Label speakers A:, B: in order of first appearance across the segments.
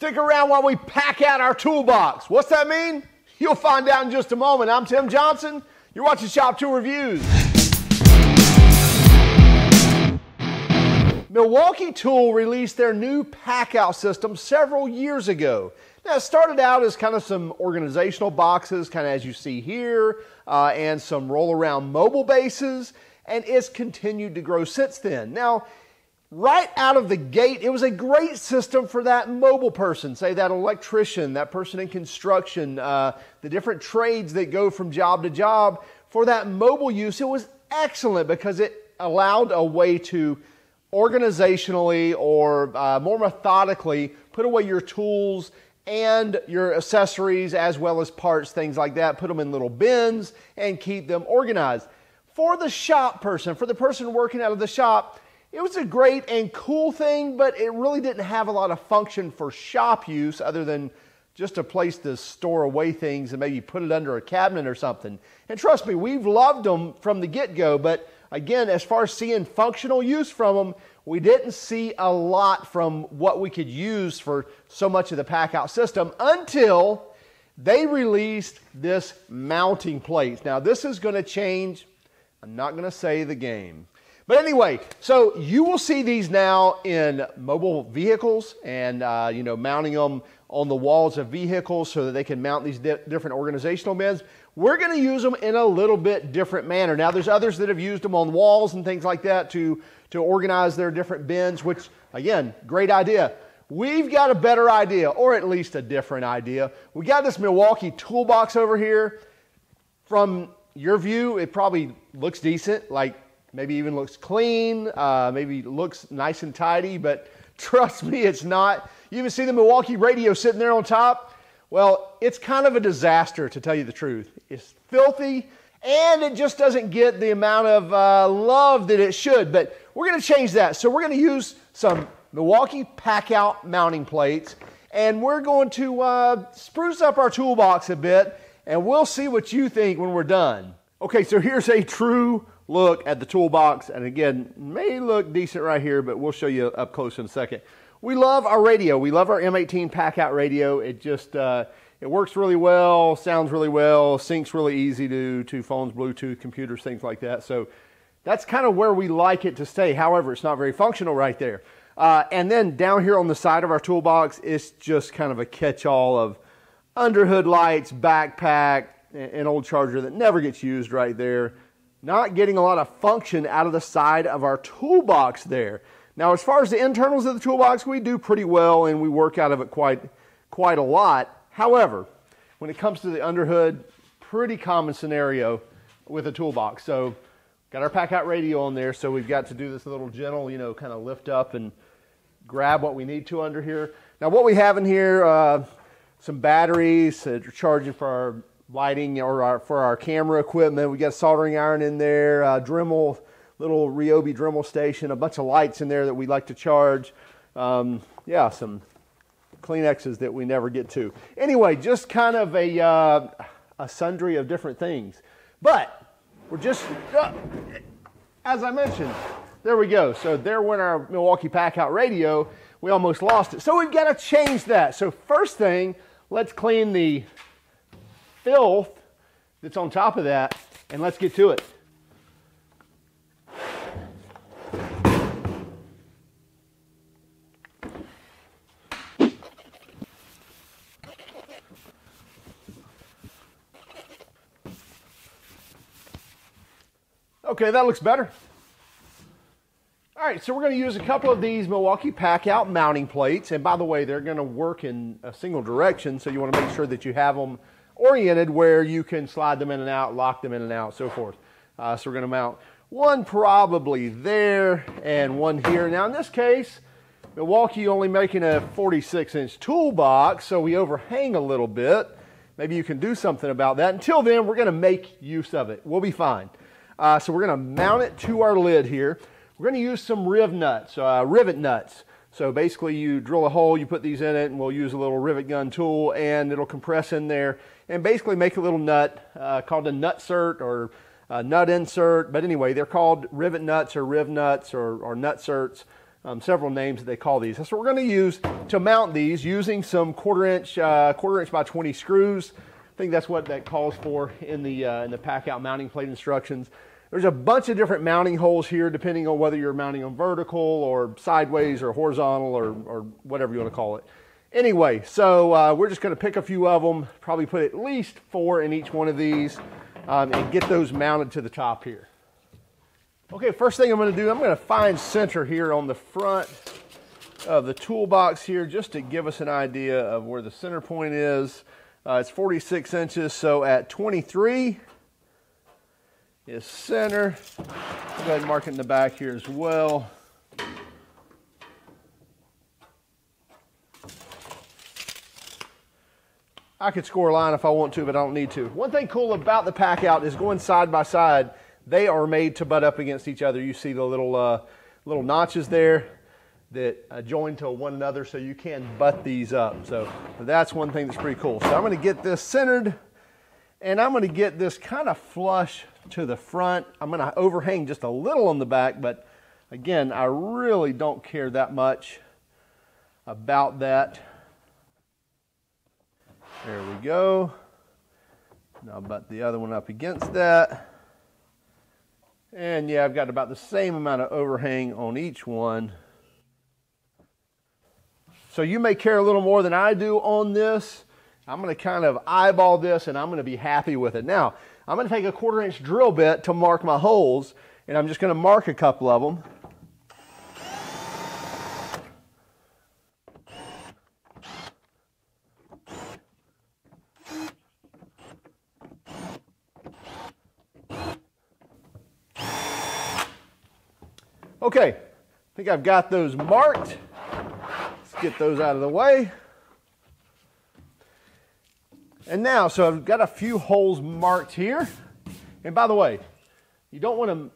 A: Stick around while we pack out our toolbox. What's that mean? You'll find out in just a moment. I'm Tim Johnson. You're watching Shop Tool Reviews. Milwaukee Tool released their new pack-out system several years ago. Now, it started out as kind of some organizational boxes, kind of as you see here, uh, and some roll-around mobile bases, and it's continued to grow since then. Now, right out of the gate, it was a great system for that mobile person, say that electrician, that person in construction, uh, the different trades that go from job to job. For that mobile use, it was excellent because it allowed a way to organizationally or uh, more methodically put away your tools and your accessories as well as parts, things like that. Put them in little bins and keep them organized. For the shop person, for the person working out of the shop, it was a great and cool thing, but it really didn't have a lot of function for shop use other than just a place to store away things and maybe put it under a cabinet or something. And trust me, we've loved them from the get go, but again, as far as seeing functional use from them, we didn't see a lot from what we could use for so much of the pack out system until they released this mounting plate. Now, this is going to change, I'm not going to say the game. But anyway, so you will see these now in mobile vehicles and, uh, you know, mounting them on the walls of vehicles so that they can mount these di different organizational bins. We're going to use them in a little bit different manner. Now, there's others that have used them on walls and things like that to, to organize their different bins, which, again, great idea. We've got a better idea, or at least a different idea. We got this Milwaukee toolbox over here. From your view, it probably looks decent, like maybe even looks clean, uh, maybe looks nice and tidy, but trust me, it's not. You even see the Milwaukee radio sitting there on top? Well, it's kind of a disaster to tell you the truth. It's filthy and it just doesn't get the amount of uh, love that it should. But we're going to change that. So we're going to use some Milwaukee Packout mounting plates and we're going to uh, spruce up our toolbox a bit and we'll see what you think when we're done. Okay, so here's a true look at the toolbox. And again, may look decent right here, but we'll show you up close in a second. We love our radio. We love our M18 pack-out radio. It just, uh, it works really well, sounds really well, syncs really easy to, to phones, Bluetooth, computers, things like that. So that's kind of where we like it to stay. However, it's not very functional right there. Uh, and then down here on the side of our toolbox, it's just kind of a catch-all of underhood lights, backpack, an old charger that never gets used right there not getting a lot of function out of the side of our toolbox there. Now, as far as the internals of the toolbox, we do pretty well and we work out of it quite, quite a lot. However, when it comes to the underhood, pretty common scenario with a toolbox. So, got our pack out radio on there, so we've got to do this little gentle, you know, kind of lift up and grab what we need to under here. Now, what we have in here, uh, some batteries, uh, charging for our lighting or our, for our camera equipment. We got a soldering iron in there, Dremel, little Ryobi Dremel station, a bunch of lights in there that we like to charge. Um, yeah, some Kleenexes that we never get to. Anyway, just kind of a, uh, a sundry of different things. But we're just, uh, as I mentioned, there we go. So there went our Milwaukee Packout radio. We almost lost it. So we've got to change that. So first thing, let's clean the filth that's on top of that, and let's get to it. Okay, that looks better. All right, so we're going to use a couple of these Milwaukee Packout mounting plates. And by the way, they're going to work in a single direction, so you want to make sure that you have them oriented where you can slide them in and out, lock them in and out, so forth. Uh, so we're going to mount one probably there and one here. Now in this case, Milwaukee only making a 46 inch toolbox, so we overhang a little bit. Maybe you can do something about that. Until then, we're going to make use of it. We'll be fine. Uh, so we're going to mount it to our lid here. We're going to use some riv nuts, uh, rivet nuts. So basically you drill a hole, you put these in it, and we'll use a little rivet gun tool, and it'll compress in there and basically make a little nut uh, called a nutsert or a nut insert. But anyway, they're called rivet nuts or riv nuts or, or nutserts. um, several names that they call these. That's what we're going to use to mount these using some quarter inch, uh, quarter inch by 20 screws. I think that's what that calls for in the, uh, in the pack out mounting plate instructions. There's a bunch of different mounting holes here depending on whether you're mounting them vertical or sideways or horizontal or, or whatever you want to call it. Anyway, so uh, we're just going to pick a few of them, probably put at least four in each one of these um, and get those mounted to the top here. Okay, first thing I'm going to do, I'm going to find center here on the front of the toolbox here just to give us an idea of where the center point is. Uh, it's 46 inches, so at 23 is center. I'll go ahead and mark it in the back here as well. I could score a line if I want to, but I don't need to. One thing cool about the pack out is going side by side. They are made to butt up against each other. You see the little uh, little notches there that uh, join to one another, so you can butt these up. So that's one thing that's pretty cool. So I'm going to get this centered, and I'm going to get this kind of flush to the front. I'm going to overhang just a little on the back, but again, I really don't care that much about that. There we go. Now butt the other one up against that. And yeah, I've got about the same amount of overhang on each one. So you may care a little more than I do on this. I'm going to kind of eyeball this and I'm going to be happy with it. Now, I'm going to take a quarter inch drill bit to mark my holes and I'm just going to mark a couple of them. Okay, I think I've got those marked. Let's get those out of the way. And now, so I've got a few holes marked here. And by the way, you don't want to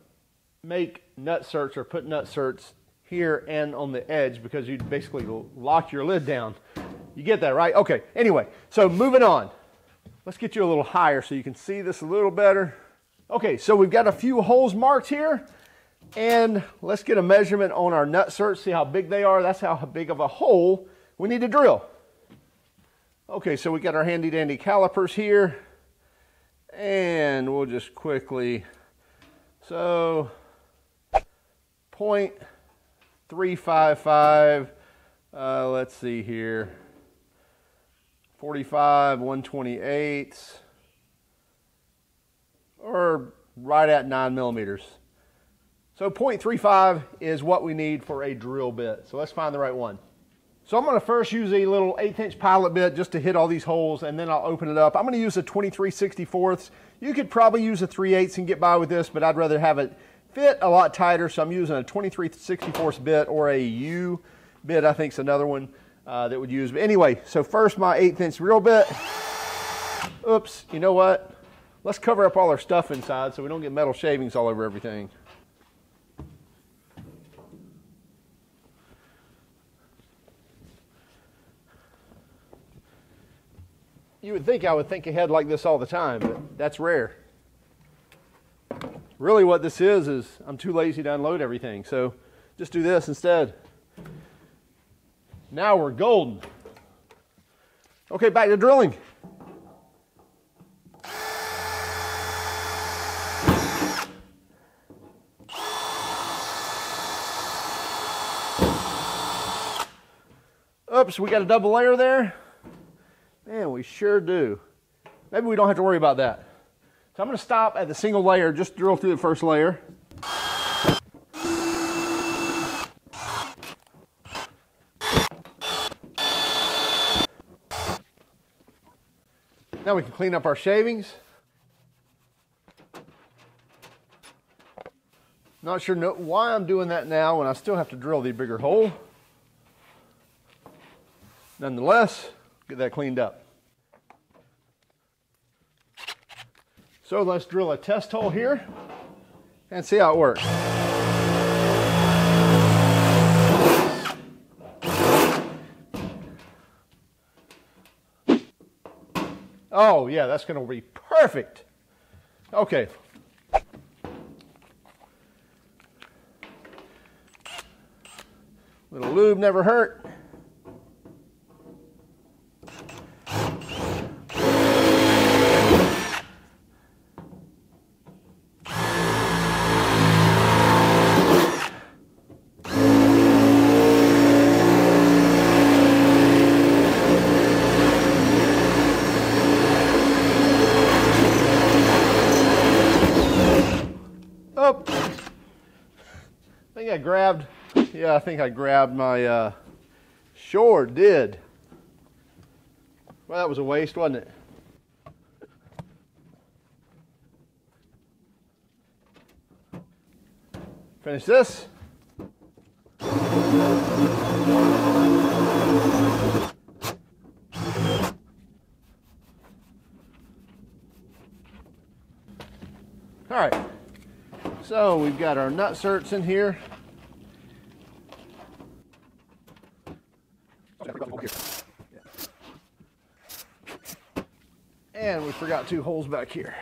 A: make nutserts or put nutserts here and on the edge because you basically lock your lid down. You get that, right? Okay, anyway, so moving on. Let's get you a little higher so you can see this a little better. Okay, so we've got a few holes marked here. And let's get a measurement on our nutserts, see how big they are. That's how big of a hole we need to drill. Okay, so we got our handy dandy calipers here. And we'll just quickly, so 0.355, uh, let's see here, 45, 128, or right at nine millimeters. So 0.35 is what we need for a drill bit. So let's find the right one. So I'm going to first use a little eighth inch pilot bit just to hit all these holes and then I'll open it up. I'm going to use a 23 64ths. You could probably use a 3 8 and get by with this, but I'd rather have it fit a lot tighter. So I'm using a 23 64ths bit or a U bit, I think is another one uh, that would use. But anyway, so first my eighth inch drill bit. Oops, you know what? Let's cover up all our stuff inside so we don't get metal shavings all over everything. You would think I would think ahead like this all the time, but that's rare. Really, what this is, is I'm too lazy to unload everything. So just do this instead. Now we're golden. Okay, back to drilling. Oops, we got a double layer there. Man, we sure do. Maybe we don't have to worry about that. So I'm going to stop at the single layer, just drill through the first layer. Now we can clean up our shavings. Not sure why I'm doing that now when I still have to drill the bigger hole. Nonetheless, get that cleaned up. So let's drill a test hole here and see how it works. Oh yeah, that's going to be perfect. Okay. Little lube never hurt. Oh, I think I grabbed, yeah, I think I grabbed my, uh, sure did. Well, that was a waste, wasn't it? Finish this. All right. So we've got our nutserts in here. And we forgot two holes back here.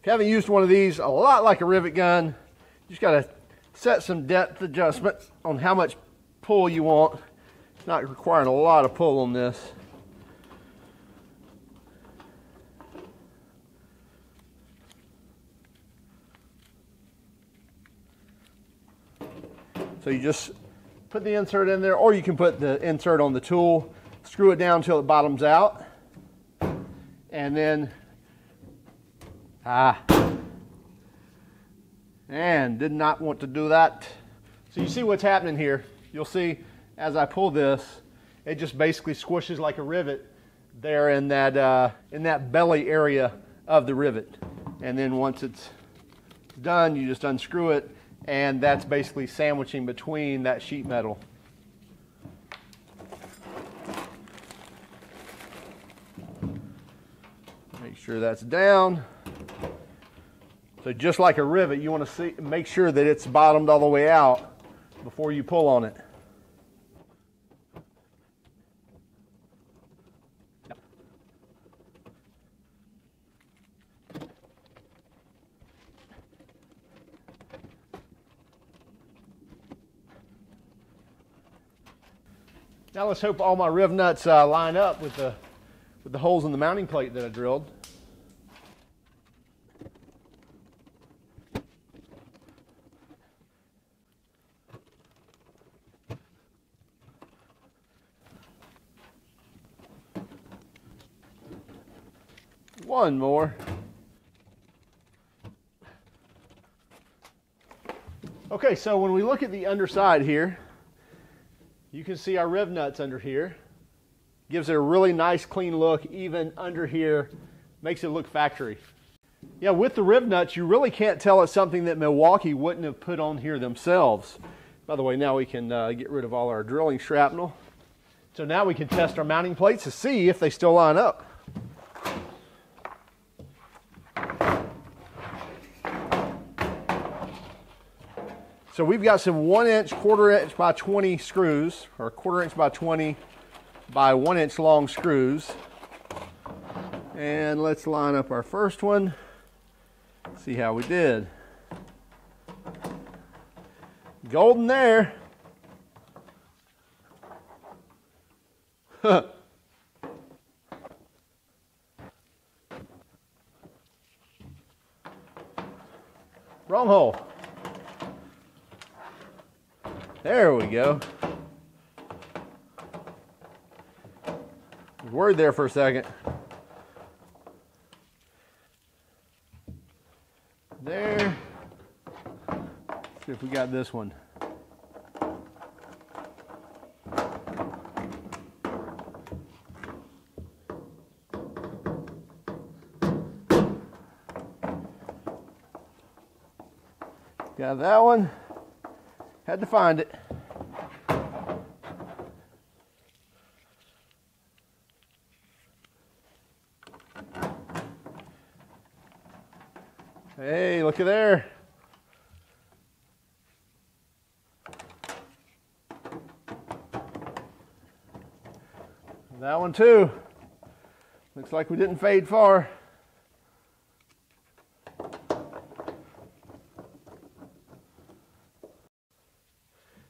A: If you haven't used one of these, a lot like a rivet gun, you just got to set some depth adjustment on how much pull you want. It's not requiring a lot of pull on this. So you just put the insert in there, or you can put the insert on the tool, screw it down until it bottoms out, and then Ah. And did not want to do that. So you see what's happening here. You'll see as I pull this, it just basically squishes like a rivet there in that, uh, in that belly area of the rivet. And then once it's done, you just unscrew it, and that's basically sandwiching between that sheet metal. Make sure that's down. So just like a rivet, you want to see, make sure that it's bottomed all the way out before you pull on it. Now let's hope all my riv nuts uh, line up with the, with the holes in the mounting plate that I drilled. One more. Okay, so when we look at the underside here, you can see our riv nuts under here. Gives it a really nice clean look, even under here, makes it look factory. Yeah, with the riv nuts, you really can't tell it's something that Milwaukee wouldn't have put on here themselves. By the way, now we can uh, get rid of all our drilling shrapnel. So now we can test our mounting plates to see if they still line up. So we've got some one inch, quarter inch by 20 screws, or quarter inch by 20 by one inch long screws. And let's line up our first one, see how we did. Golden there. Word there for a second. There. Let's see if we got this one. Got that one. Had to find it. That one too. Looks like we didn't fade far.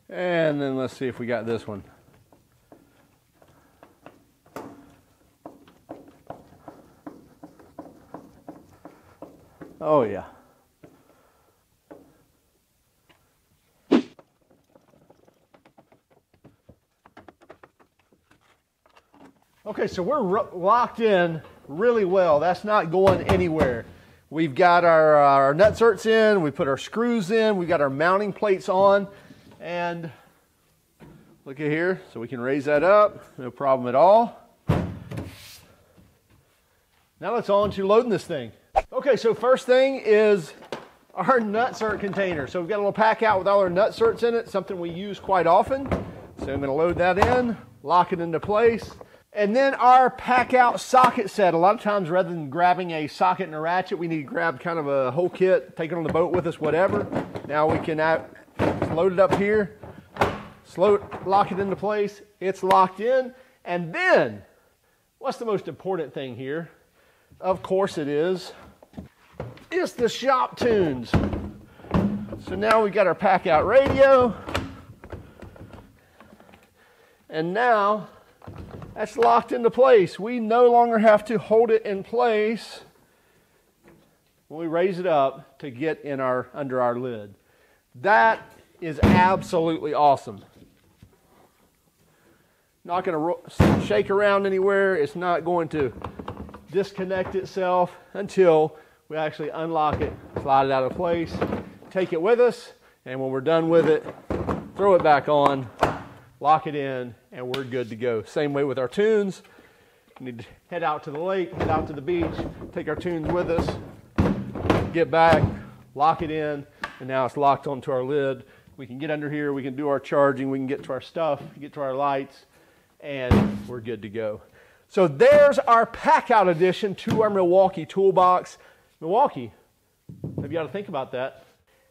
A: And then let's see if we got this one. Oh, yeah. Okay, so we're locked in really well. That's not going anywhere. We've got our, uh, our nutserts in, we put our screws in, we've got our mounting plates on, and look at here. So we can raise that up, no problem at all. Now let's on to loading this thing. Okay, so first thing is our nutsert container. So we've got a little pack out with all our nutserts in it, something we use quite often. So I'm gonna load that in, lock it into place. And then our pack out socket set. A lot of times rather than grabbing a socket and a ratchet, we need to grab kind of a whole kit, take it on the boat with us, whatever. Now we can load it up here, slow lock it into place. It's locked in. And then, what's the most important thing here? Of course it is it's the shop tunes. So now we've got our pack out radio. And now that's locked into place. We no longer have to hold it in place when we raise it up to get in our under our lid. That is absolutely awesome. Not going to shake around anywhere. It's not going to disconnect itself until we actually unlock it, slide it out of place, take it with us, and when we're done with it, throw it back on, lock it in, and we're good to go. Same way with our tunes. We need to head out to the lake, head out to the beach, take our tunes with us, get back, lock it in, and now it's locked onto our lid. We can get under here, we can do our charging, we can get to our stuff, get to our lights, and we're good to go. So there's our pack out addition to our Milwaukee toolbox. Milwaukee. Have you got to think about that?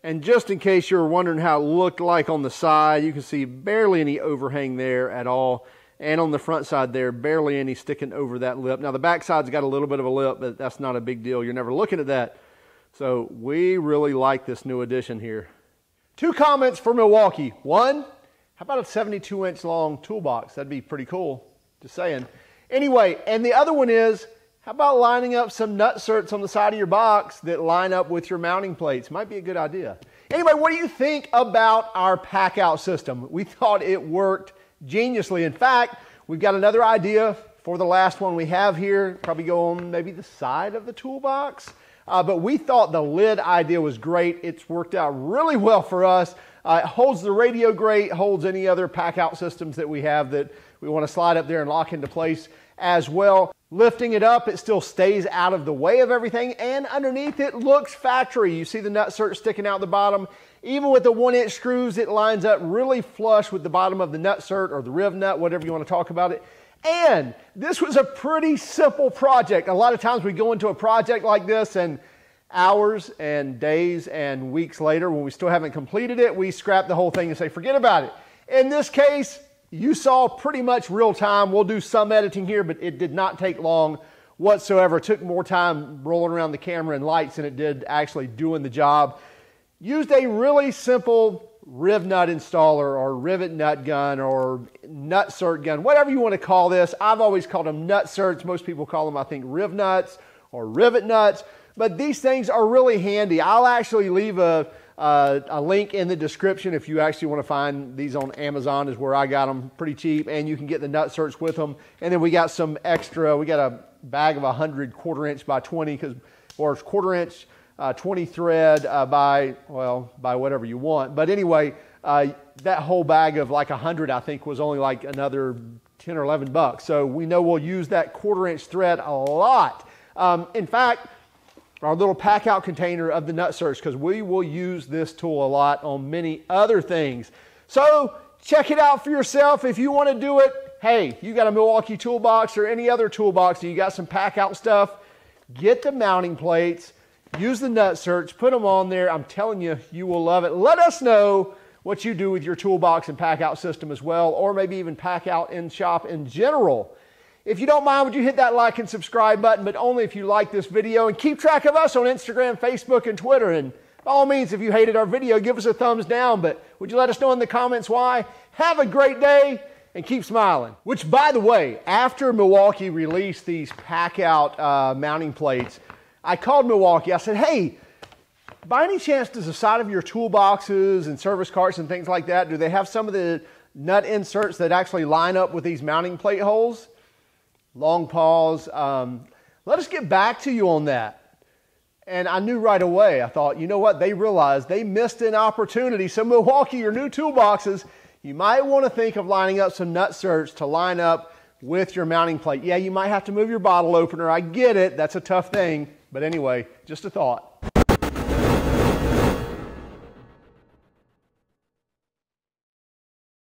A: And just in case you're wondering how it looked like on the side, you can see barely any overhang there at all. And on the front side there, barely any sticking over that lip. Now the back side's got a little bit of a lip, but that's not a big deal. You're never looking at that. So we really like this new addition here. Two comments for Milwaukee. One, how about a 72 inch long toolbox? That'd be pretty cool. Just saying. Anyway, and the other one is, how about lining up some nutserts on the side of your box that line up with your mounting plates? Might be a good idea. Anyway, what do you think about our pack out system? We thought it worked geniusly. In fact, we've got another idea for the last one we have here. Probably go on maybe the side of the toolbox. Uh, but we thought the lid idea was great. It's worked out really well for us. Uh, it holds the radio great, holds any other pack out systems that we have that we want to slide up there and lock into place as well. Lifting it up, it still stays out of the way of everything, and underneath it looks factory. You see the nutsert sticking out the bottom. Even with the one inch screws, it lines up really flush with the bottom of the nutsert or the riv nut, whatever you want to talk about it. And this was a pretty simple project. A lot of times we go into a project like this and hours and days and weeks later, when we still haven't completed it, we scrap the whole thing and say, forget about it. In this case, you saw pretty much real time. We'll do some editing here, but it did not take long whatsoever. It took more time rolling around the camera and lights than it did actually doing the job. Used a really simple riv nut installer or rivet nut gun or nutsert gun, whatever you want to call this. I've always called them nutserts. Most people call them, I think, riv nuts or rivet nuts. But these things are really handy. I'll actually leave a uh, a link in the description if you actually want to find these on Amazon is where I got them pretty cheap and you can get the nut nutserts with them. And then we got some extra, we got a bag of 100 quarter inch by 20 because, or quarter inch, uh, 20 thread uh, by, well, by whatever you want. But anyway, uh, that whole bag of like 100 I think was only like another 10 or 11 bucks. So we know we'll use that quarter inch thread a lot. Um, in fact, our little pack out container of the nutserts because we will use this tool a lot on many other things. So check it out for yourself. If you want to do it, hey, you got a Milwaukee toolbox or any other toolbox and you got some pack out stuff, get the mounting plates, use the nutserts, put them on there. I'm telling you, you will love it. Let us know what you do with your toolbox and pack out system as well, or maybe even pack out in shop in general. If you don't mind, would you hit that like and subscribe button, but only if you like this video and keep track of us on Instagram, Facebook, and Twitter. And by all means, if you hated our video, give us a thumbs down, but would you let us know in the comments why? Have a great day and keep smiling. Which, by the way, after Milwaukee released these pack out uh, mounting plates, I called Milwaukee. I said, hey, by any chance, does the side of your toolboxes and service carts and things like that, do they have some of the nut inserts that actually line up with these mounting plate holes? Long pause. Um, let us get back to you on that. And I knew right away, I thought, you know what? They realized they missed an opportunity. So, Milwaukee, your new toolboxes, you might want to think of lining up some nutserts to line up with your mounting plate. Yeah, you might have to move your bottle opener. I get it. That's a tough thing. But anyway, just a thought.